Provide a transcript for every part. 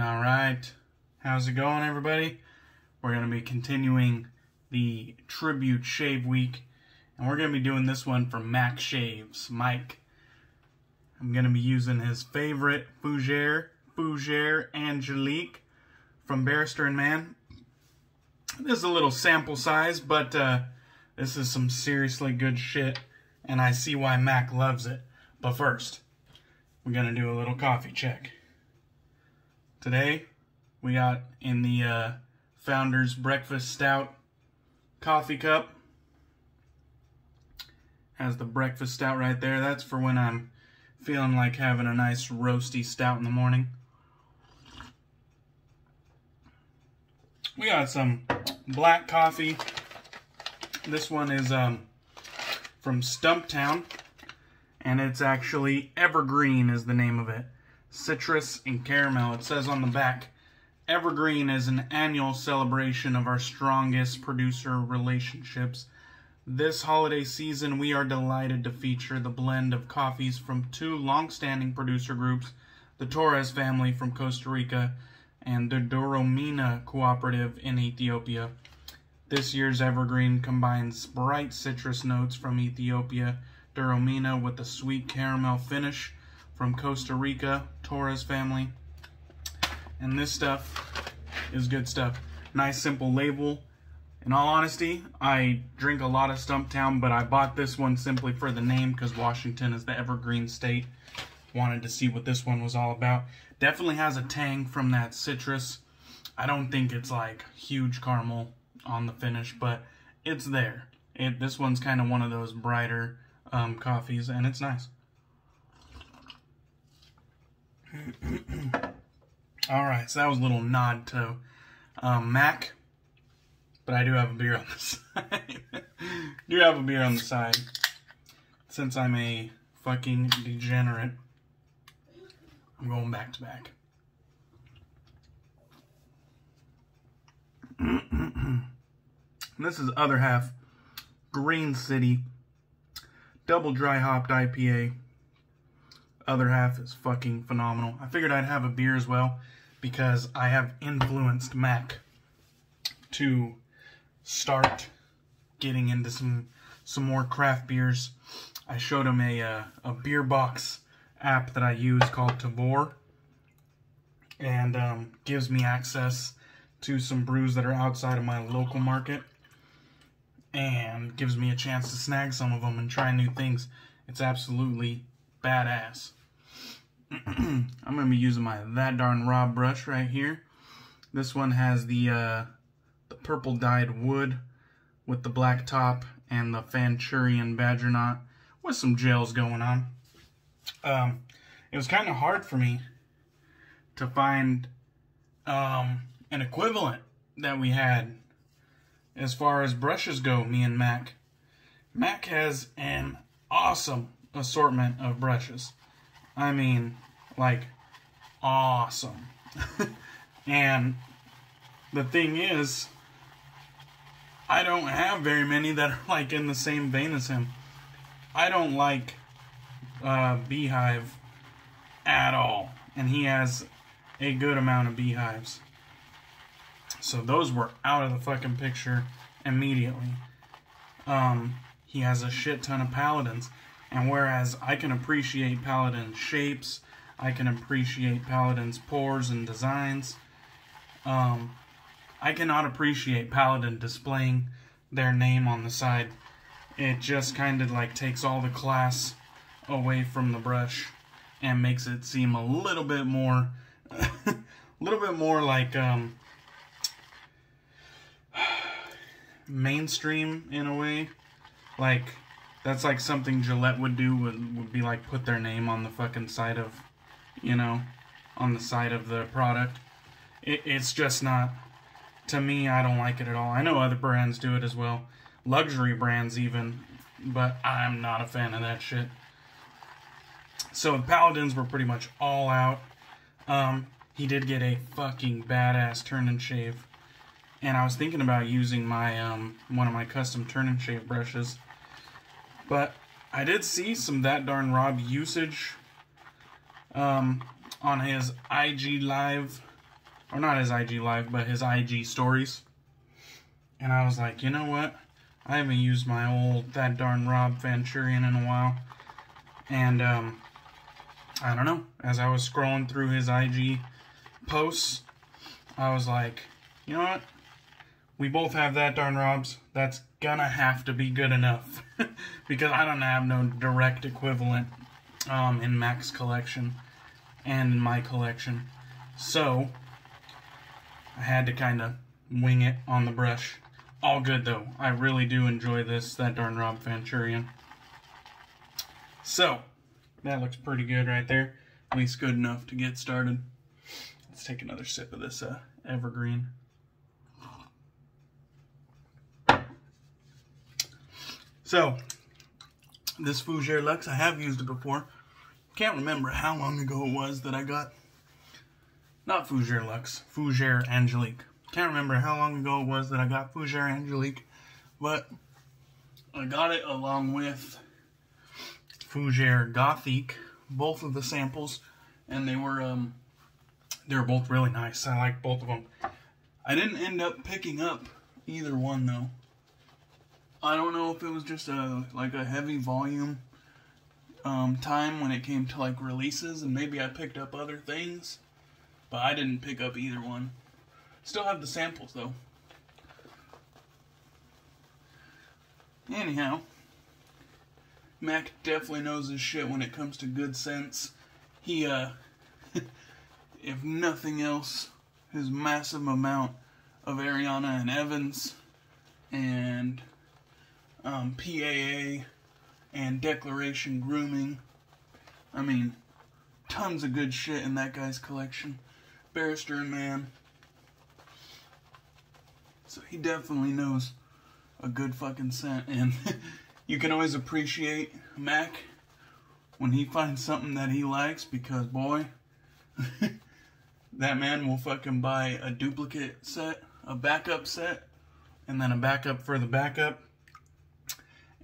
All right. How's it going, everybody? We're going to be continuing the Tribute Shave Week, and we're going to be doing this one for Mac Shaves, Mike. I'm going to be using his favorite Fougere, Fougere Angelique from Barrister and Mann. This is a little sample size, but uh, this is some seriously good shit, and I see why Mac loves it. But first, we're going to do a little coffee check. Today, we got in the uh, Founders Breakfast Stout coffee cup. Has the breakfast stout right there. That's for when I'm feeling like having a nice roasty stout in the morning. We got some black coffee. This one is um, from Stumptown, and it's actually Evergreen is the name of it citrus, and caramel. It says on the back, Evergreen is an annual celebration of our strongest producer relationships. This holiday season, we are delighted to feature the blend of coffees from two long-standing producer groups, the Torres family from Costa Rica and the Duromina Cooperative in Ethiopia. This year's Evergreen combines bright citrus notes from Ethiopia, Duromina with a sweet caramel finish, from Costa Rica, Torres family. And this stuff is good stuff. Nice simple label. In all honesty, I drink a lot of Stumptown, but I bought this one simply for the name because Washington is the evergreen state. Wanted to see what this one was all about. Definitely has a tang from that citrus. I don't think it's like huge caramel on the finish, but it's there. It, this one's kind of one of those brighter um, coffees, and it's nice. All right, so that was a little nod to um, Mac, but I do have a beer on the side. do have a beer on the side. Since I'm a fucking degenerate, I'm going back to back. this is other half Green City double dry hopped IPA other half is fucking phenomenal. I figured I'd have a beer as well because I have influenced Mac to start getting into some some more craft beers. I showed him a uh, a beer box app that I use called Tavour and um, gives me access to some brews that are outside of my local market and gives me a chance to snag some of them and try new things. It's absolutely badass. I'm going to be using my That Darn Rob brush right here. This one has the, uh, the purple dyed wood with the black top and the Fanchurian Badger Knot with some gels going on. Um, it was kind of hard for me to find um, an equivalent that we had as far as brushes go, me and Mac. Mac has an awesome assortment of brushes. I mean, like, awesome. and the thing is, I don't have very many that are like in the same vein as him. I don't like uh, Beehive at all. And he has a good amount of beehives. So those were out of the fucking picture immediately. Um, he has a shit ton of paladins. And whereas I can appreciate Paladin shapes, I can appreciate Paladin's pores and designs, um, I cannot appreciate Paladin displaying their name on the side. It just kind of like takes all the class away from the brush and makes it seem a little bit more, a little bit more like um, mainstream in a way. Like that's like something Gillette would do would, would be like put their name on the fucking side of, you know, on the side of the product. It, it's just not, to me, I don't like it at all. I know other brands do it as well. Luxury brands even, but I'm not a fan of that shit. So the Paladins were pretty much all out. Um, he did get a fucking badass turn and shave. And I was thinking about using my um, one of my custom turn and shave brushes but I did see some that darn Rob usage um, on his IG live or not his IG live, but his IG stories. And I was like, you know what? I haven't used my old that darn Rob Fanchurian in a while. And um I don't know, as I was scrolling through his IG posts, I was like, you know what? We both have that darn Robs. That's gonna have to be good enough. because I don't have no direct equivalent um, in Mac's collection and in my collection. So, I had to kind of wing it on the brush. All good though. I really do enjoy this, that darn Rob Fanchurian. So, that looks pretty good right there. At least good enough to get started. Let's take another sip of this uh, Evergreen. So, this Fougere Lux, I have used it before. Can't remember how long ago it was that I got, not Fougere Lux, Fougere Angelique. Can't remember how long ago it was that I got Fougere Angelique, but I got it along with Fougere Gothique, both of the samples, and they were, um, they were both really nice. I like both of them. I didn't end up picking up either one though. I don't know if it was just a like a heavy volume um, time when it came to like releases, and maybe I picked up other things, but I didn't pick up either one. Still have the samples though. Anyhow, Mac definitely knows his shit when it comes to good sense. He, uh, if nothing else, his massive amount of Ariana and Evans and um, PAA and Declaration Grooming. I mean, tons of good shit in that guy's collection. Barrister and Mann. So he definitely knows a good fucking scent. And you can always appreciate Mac when he finds something that he likes because, boy, that man will fucking buy a duplicate set, a backup set, and then a backup for the backup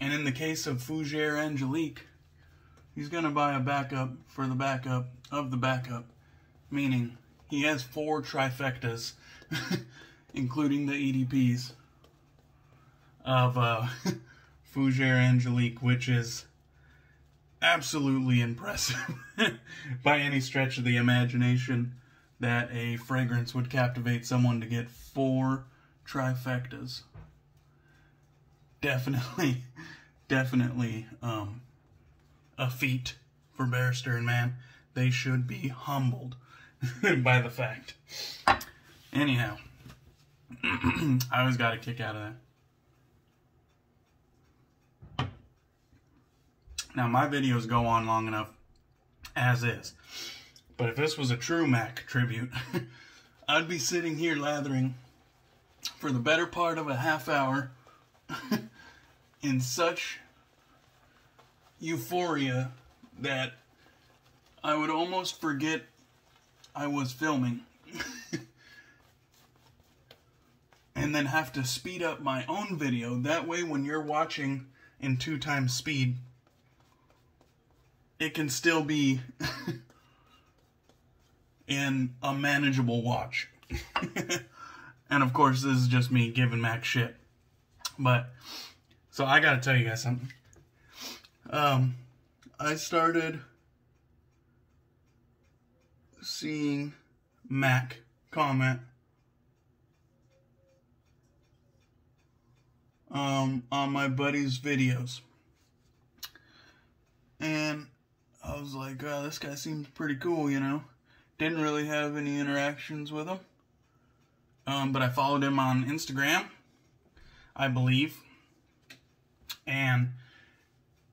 and in the case of Fougere Angelique, he's going to buy a backup for the backup of the backup, meaning he has four trifectas, including the EDPs of uh, Fougere Angelique, which is absolutely impressive by any stretch of the imagination that a fragrance would captivate someone to get four trifectas definitely, definitely um, a feat for Barrister and Mann. They should be humbled by the fact. Anyhow, I always got a kick out of that. Now, my videos go on long enough as is. But if this was a true Mac tribute, I'd be sitting here lathering for the better part of a half hour in such euphoria that I would almost forget I was filming. and then have to speed up my own video. That way, when you're watching in two times speed, it can still be in a manageable watch. and of course, this is just me giving Mac shit. But so I gotta tell you guys something. Um, I started seeing Mac comment um, on my buddy's videos. And I was like, oh, this guy seems pretty cool, you know. Didn't really have any interactions with him. Um, but I followed him on Instagram, I believe and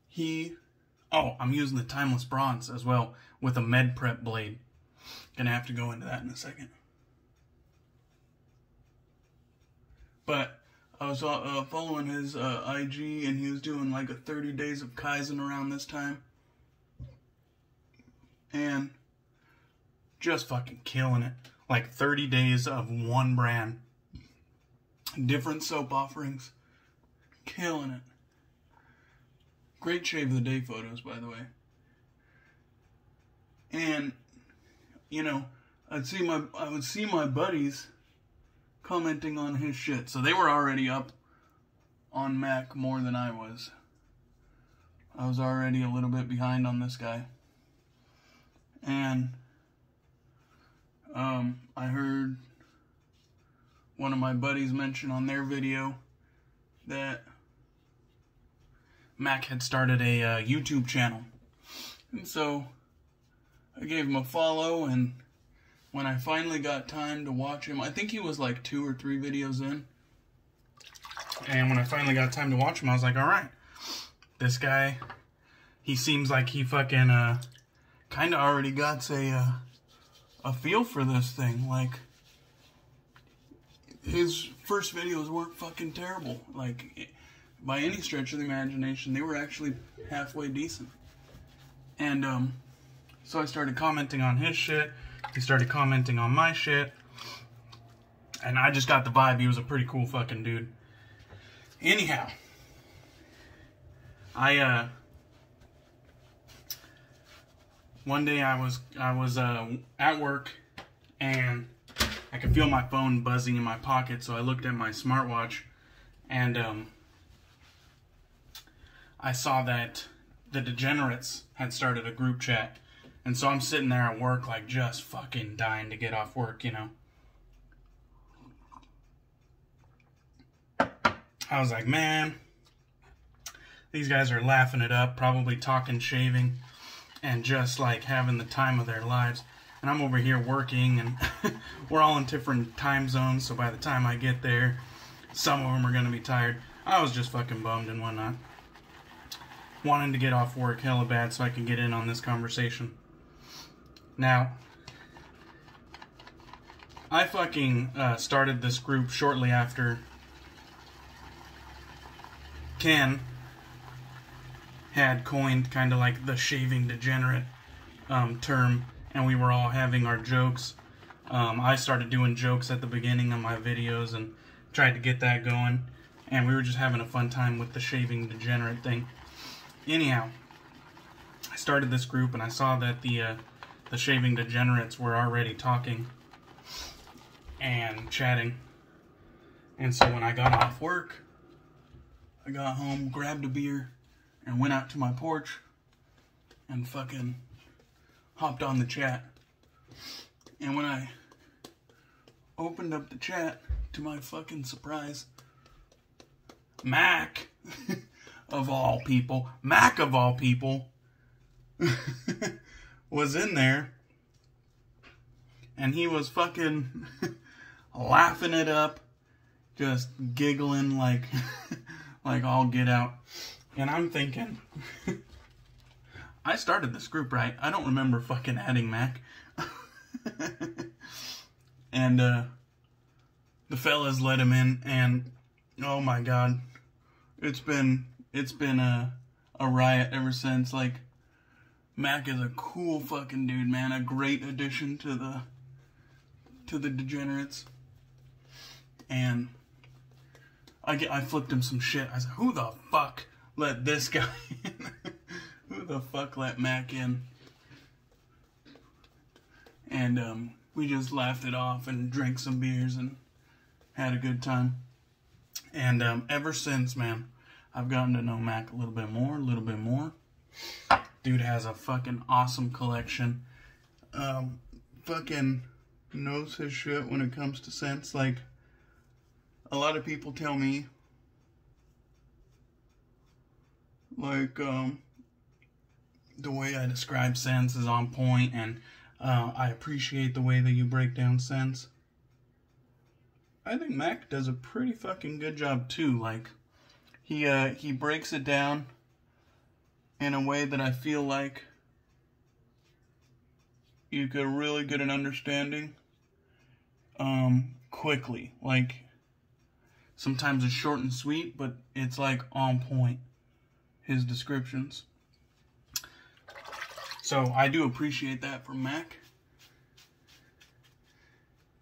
he, oh, I'm using the Timeless Bronze as well with a Med Prep blade. Gonna have to go into that in a second. But I was uh, following his uh, IG and he was doing like a 30 days of Kaizen around this time. And just fucking killing it. Like 30 days of one brand. Different soap offerings. Killing it. Great shave of the day photos, by the way. And, you know, I'd see my I would see my buddies commenting on his shit. So they were already up on Mac more than I was. I was already a little bit behind on this guy. And um, I heard one of my buddies mention on their video that Mac had started a uh, YouTube channel. And so I gave him a follow, and when I finally got time to watch him, I think he was like two or three videos in. And when I finally got time to watch him, I was like, alright, this guy, he seems like he fucking, uh, kind of already got a, uh, a feel for this thing. Like, his first videos weren't fucking terrible. Like, by any stretch of the imagination, they were actually halfway decent. And, um, so I started commenting on his shit. He started commenting on my shit. And I just got the vibe he was a pretty cool fucking dude. Anyhow, I, uh, one day I was, I was, uh, at work and I could feel my phone buzzing in my pocket, so I looked at my smartwatch and, um, I saw that the Degenerates had started a group chat. And so I'm sitting there at work, like just fucking dying to get off work, you know. I was like, man, these guys are laughing it up, probably talking shaving, and just like having the time of their lives. And I'm over here working, and we're all in different time zones, so by the time I get there, some of them are to be tired. I was just fucking bummed and whatnot wanting to get off work hella bad so I can get in on this conversation. Now, I fucking uh, started this group shortly after Ken had coined kind of like the shaving degenerate um, term, and we were all having our jokes. Um, I started doing jokes at the beginning of my videos and tried to get that going, and we were just having a fun time with the shaving degenerate thing. Anyhow, I started this group and I saw that the uh, the shaving degenerates were already talking and chatting. And so when I got off work, I got home, grabbed a beer, and went out to my porch and fucking hopped on the chat. And when I opened up the chat, to my fucking surprise, Mac of all people, Mac of all people, was in there. And he was fucking laughing it up, just giggling like, like all get out. And I'm thinking, I started this group, right? I don't remember fucking adding Mac. and, uh, the fellas let him in, and oh my god, it's been it's been a a riot ever since. Like Mac is a cool fucking dude, man. A great addition to the to the degenerates. And I get I flipped him some shit. I said, "Who the fuck let this guy in? Who the fuck let Mac in?" And um, we just laughed it off and drank some beers and had a good time. And um, ever since, man, I've gotten to know Mac a little bit more, a little bit more. Dude has a fucking awesome collection. Um, fucking knows his shit when it comes to scents. Like, a lot of people tell me, like, um, the way I describe scents is on point, and uh, I appreciate the way that you break down scents. I think Mac does a pretty fucking good job too. Like, he uh, he breaks it down in a way that I feel like you could really get an understanding um, quickly. Like sometimes it's short and sweet, but it's like on point. His descriptions. So I do appreciate that from Mac.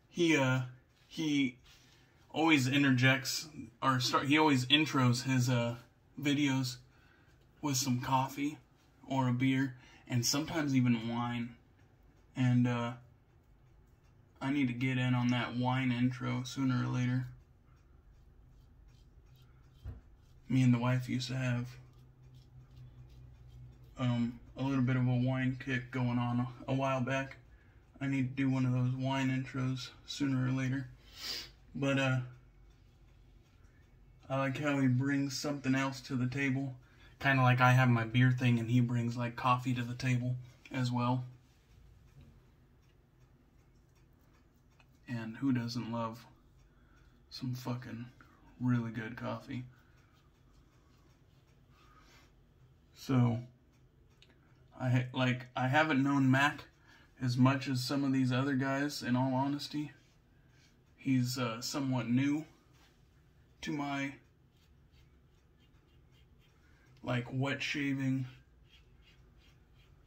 He uh he always interjects or start he always intros his uh videos with some coffee or a beer and sometimes even wine and uh I need to get in on that wine intro sooner or later. Me and the wife used to have um, a little bit of a wine kick going on a, a while back. I need to do one of those wine intros sooner or later. But uh I like how he brings something else to the table. Kind of like I have my beer thing and he brings like coffee to the table as well. And who doesn't love some fucking really good coffee? So, I like I haven't known Mac as much as some of these other guys. In all honesty, he's uh, somewhat new to my like wet shaving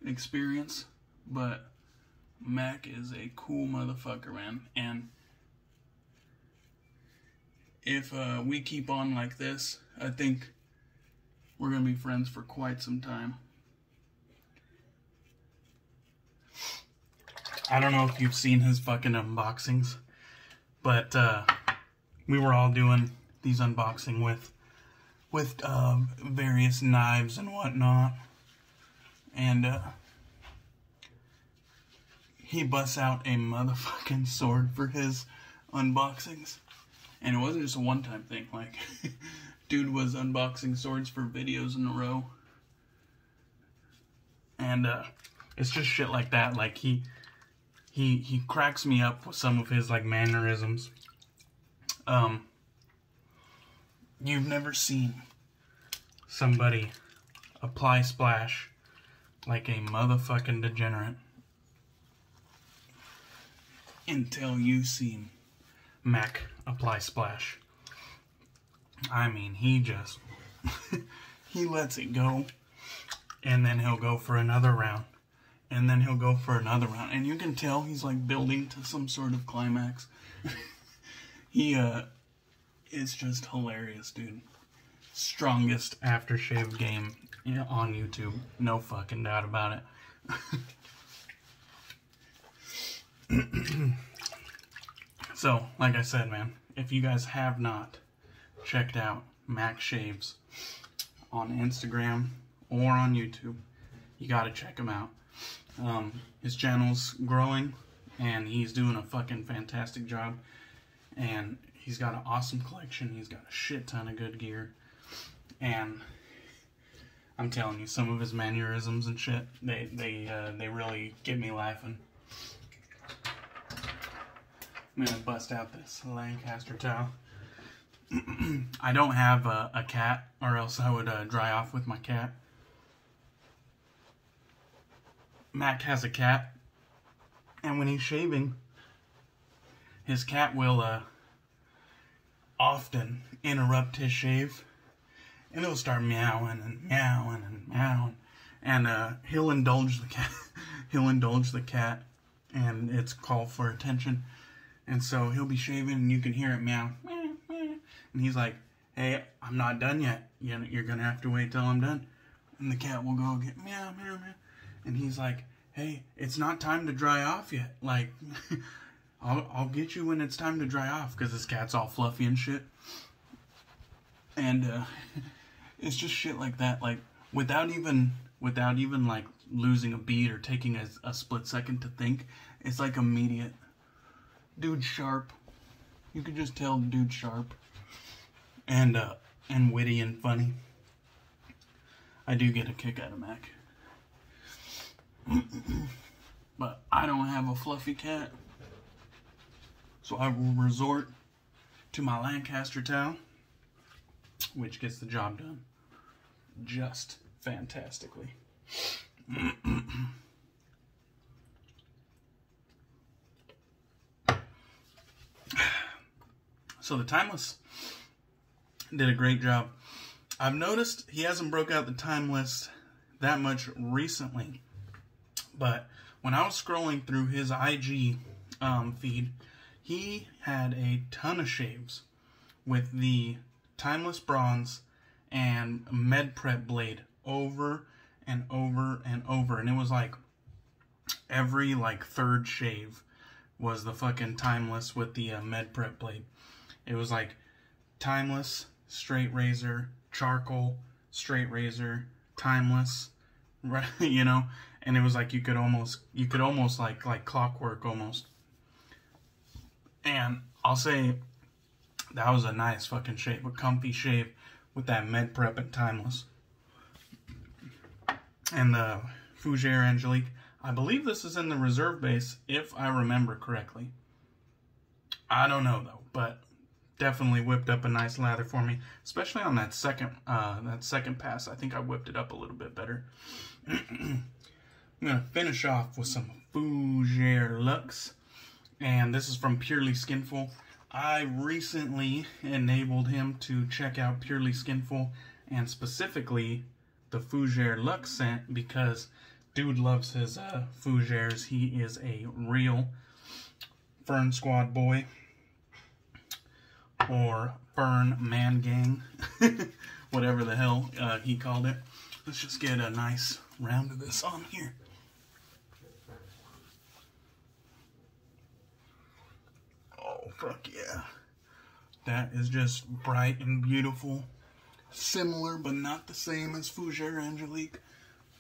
experience, but Mac is a cool motherfucker, man. And if uh, we keep on like this, I think we're gonna be friends for quite some time. I don't know if you've seen his fucking unboxings, but uh, we were all doing these unboxing with with um, various knives and whatnot, and uh, he busts out a motherfucking sword for his unboxings, and it wasn't just a one-time thing. Like, dude was unboxing swords for videos in a row, and uh, it's just shit like that. Like he he he cracks me up with some of his like mannerisms. Um, you've never seen somebody apply splash like a motherfucking degenerate until you've seen Mac apply splash. I mean, he just he lets it go, and then he'll go for another round and then he'll go for another round. And you can tell he's like building to some sort of climax. he uh is just hilarious, dude. Strongest aftershave game on YouTube. No fucking doubt about it. so, like I said, man, if you guys have not checked out Mac Shaves on Instagram or on YouTube, you gotta check him out. Um, his channel's growing, and he's doing a fucking fantastic job. And he's got an awesome collection. He's got a shit ton of good gear. And I'm telling you, some of his mannerisms and shit, they they uh, they really get me laughing. I'm gonna bust out this Lancaster towel. I don't have a, a, cat, or else I would uh, dry off with my cat. Mac has a cat, and when he's shaving, his cat will uh, often interrupt his shave, and it'll start meowing and meowing and meowing, and uh, he'll indulge the cat. he'll indulge the cat, and it's called for attention, and so he'll be shaving, and you can hear it meow, meow, meow, and he's like, "Hey, I'm not done yet. You're gonna have to wait till I'm done." And the cat will go get meow meow meow and he's like, "Hey, it's not time to dry off yet. Like, I'll I'll get you when it's time to dry off because this cat's all fluffy and shit." And uh, it's just shit like that, like without even without even like losing a beat or taking a, a split second to think. It's like immediate. Dude sharp. You could just tell dude sharp. And uh and witty and funny. I do get a kick out of Mac. but I don't have a fluffy cat. So I will resort to my Lancaster towel, which gets the job done just fantastically. so the Timeless did a great job. I've noticed he hasn't broke out the Timeless that much recently. But when I was scrolling through his IG um, feed, he had a ton of shaves with the Timeless Bronze and Med Prep blade over and over and over. And it was like every like third shave was the fucking timeless with the uh, med prep blade. It was like timeless, straight razor, charcoal, straight razor, timeless, right? You know, and it was like you could almost, you could almost like like clockwork almost. And I'll say that was a nice fucking shave, a comfy shave with that med prep and timeless. And the Fougere Angelique, I believe this is in the reserve base, if I remember correctly. I don't know though, but definitely whipped up a nice lather for me, especially on that second uh, that second pass. I think I whipped it up a little bit better. I'm gonna finish off with some Fougere Luxe, and this is from Purely Skinful. I recently enabled him to check out Purely Skinful and specifically the Fougere Luxe scent because dude loves his uh, Fougeres. He is a real Fern Squad boy or Fern Man Gang, whatever the hell uh, he called it. Let's just get a nice round of this on here. Oh, fuck yeah. That is just bright and beautiful. Similar, but not the same as Fougere Angelique.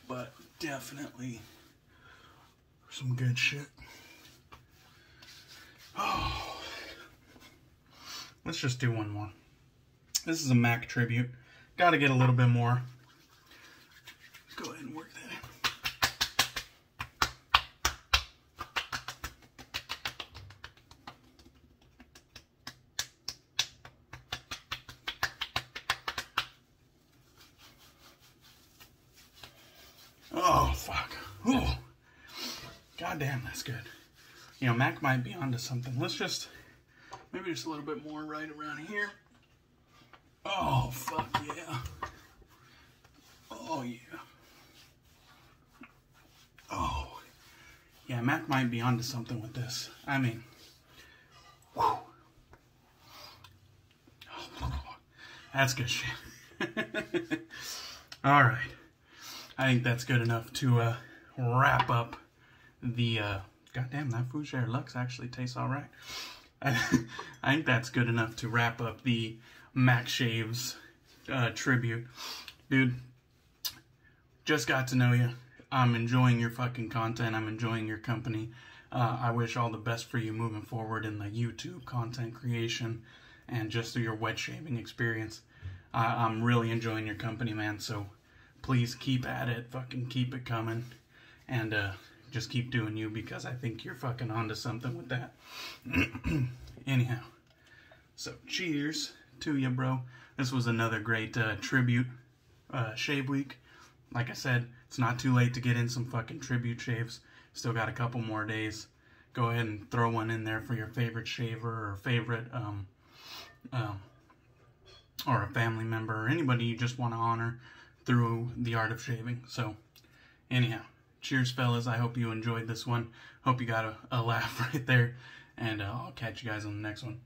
But definitely some good shit. Oh. Let's just do one more. This is a Mac tribute. Got to get a little bit more. Go ahead and work that in. Oh, fuck. Ooh. God damn, that's good. You know, Mac might be onto something. Let's just, maybe just a little bit more right around here. Oh, fuck yeah. Oh, yeah. Oh. Yeah, Mac might be onto something with this. I mean, whew. That's good shit. All right. I think that's good enough to uh, wrap up the. Uh, goddamn, that Fougere Luxe actually tastes all right. I, I think that's good enough to wrap up the Mac Shaves uh, tribute. Dude, just got to know you. I'm enjoying your fucking content. I'm enjoying your company. Uh, I wish all the best for you moving forward in the YouTube content creation and just through your wet shaving experience. I, I'm really enjoying your company, man. So please keep at it. Fucking keep it coming. And uh, just keep doing you because I think you're fucking onto something with that. Anyhow, so cheers to you, bro. This was another great uh, tribute uh, shave week. Like I said, it's not too late to get in some fucking tribute shaves. Still got a couple more days. Go ahead and throw one in there for your favorite shaver or favorite, um, um, or a family member or anybody you just want to honor through the art of shaving. So, anyhow, cheers, fellas. I hope you enjoyed this one. Hope you got a, a laugh right there. And uh, I'll catch you guys on the next one.